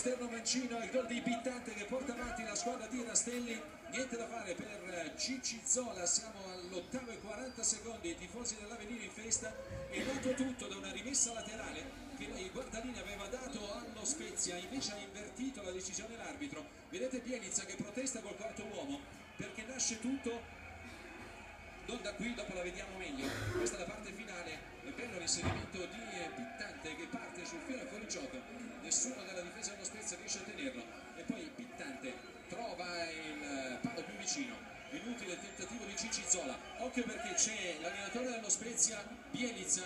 esterno mancino il gol di Pittante che porta avanti la squadra di Rastelli. Niente da fare per Cicci Zola. Siamo all'ottavo e 40 secondi. I tifosi dell'Avenire in festa. È dato tutto da una rimessa laterale che il Guardalini aveva dato allo Spezia. Invece ha invertito la decisione l'arbitro. Vedete Bielizza che protesta col quarto uomo perché nasce tutto non da qui, dopo la vediamo meglio. Questa è la parte finale, bello l'inserimento di Pittante che parte sul filo fuori gioco, nessuno della difesa dello Spezia riesce a tenerlo e poi Pittante trova il vicino. Inutile il tentativo di Cicci Zola, occhio perché c'è l'allenatore dello Spezia, Bielizza,